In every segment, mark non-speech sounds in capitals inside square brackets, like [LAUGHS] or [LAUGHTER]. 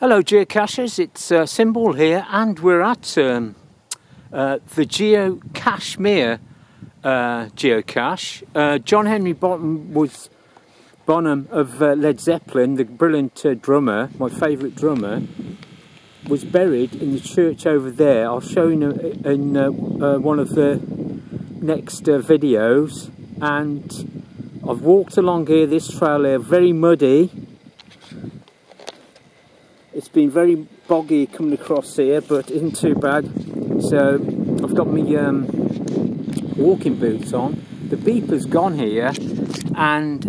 Hello geocachers, it's uh, Simball here and we're at um, uh, the Geo Kashmir uh, geocache. Uh, John Henry Bonham was Bonham of uh, Led Zeppelin, the brilliant uh, drummer, my favourite drummer, was buried in the church over there. I'll show you in, in one of the next videos and I've walked along here, this trail here, very muddy it's been very boggy coming across here, but isn't too bad. So I've got my um, walking boots on. The beeper's gone here, and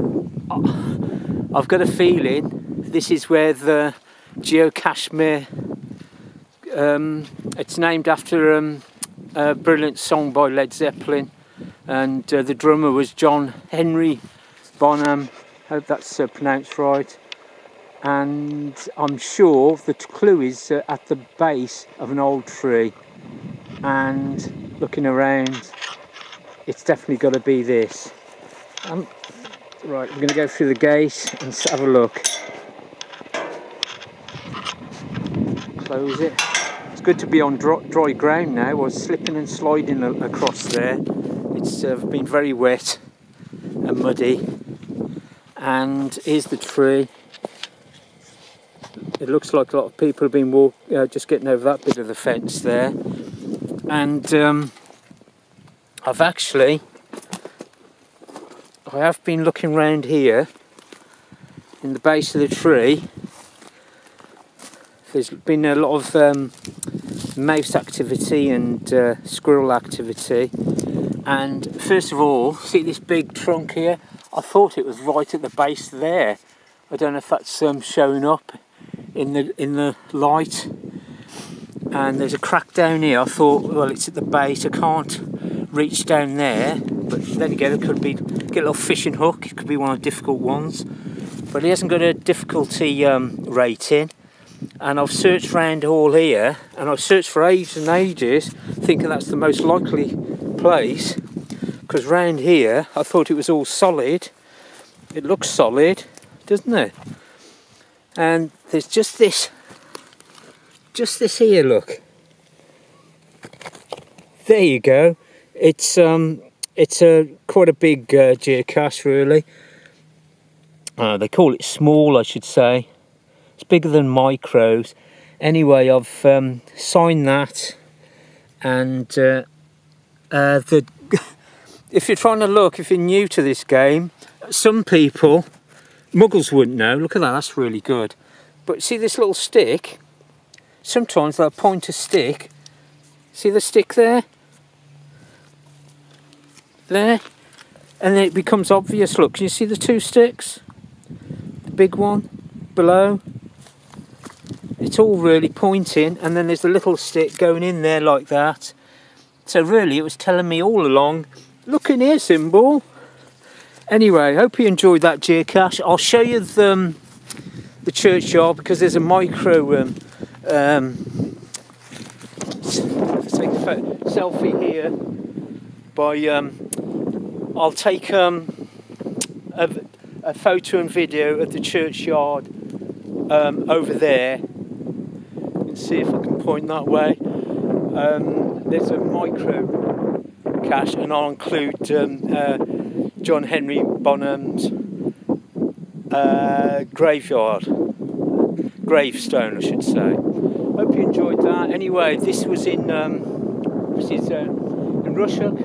I've got a feeling this is where the Geo Kashmir. Um, it's named after um, a brilliant song by Led Zeppelin, and uh, the drummer was John Henry Bonham. Hope that's uh, pronounced right and I'm sure the clue is uh, at the base of an old tree. And looking around it's definitely got to be this. Um, right we're going to go through the gate and have a look. Close it. It's good to be on dry, dry ground now. I was slipping and sliding across there. It's uh, been very wet and muddy. And here's the tree it looks like a lot of people have been walk, uh, just getting over that bit of the fence there. And um, I've actually I have been looking around here in the base of the tree. There's been a lot of um, mouse activity and uh, squirrel activity. And first of all see this big trunk here? I thought it was right at the base there. I don't know if that's um, showing up in the in the light and there's a crack down here. I thought well it's at the base. I can't reach down there but then again it could be get a little fishing hook. It could be one of the difficult ones. But it hasn't got a difficulty um, rating. And I've searched around all here and I've searched for ages and ages thinking that's the most likely place. Because round here I thought it was all solid. It looks solid doesn't it and there's just this just this here look. There you go. It's um it's a quite a big uh, geocache really. Uh, they call it small I should say. It's bigger than micros. Anyway I've um, signed that. And uh, uh the [LAUGHS] if you're trying to look if you're new to this game some people Muggles wouldn't know. Look at that, that's really good. But see this little stick? Sometimes they'll point a stick. See the stick there? There. And then it becomes obvious. Look, can you see the two sticks? The big one below. It's all really pointing. And then there's the little stick going in there like that. So really it was telling me all along, look in here, Simball. Anyway, hope you enjoyed that geocache. I'll show you the, um, the churchyard because there's a micro um, um, take a selfie here by um, I'll take um, a, a, photo and video of the churchyard um, over there and see if I can point that way um, there's a micro cache and I'll include um, uh, John Henry Bonham's uh, graveyard, gravestone, I should say. Hope you enjoyed that. Anyway, this was in um, this is uh, in Rushock.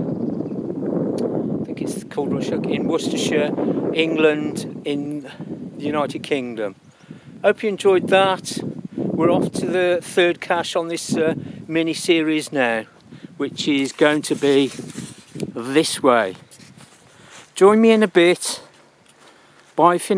I think it's called Rushock in Worcestershire, England, in the United Kingdom. Hope you enjoyed that. We're off to the third cache on this uh, mini series now, which is going to be this way. Join me in a bit. Bye for now.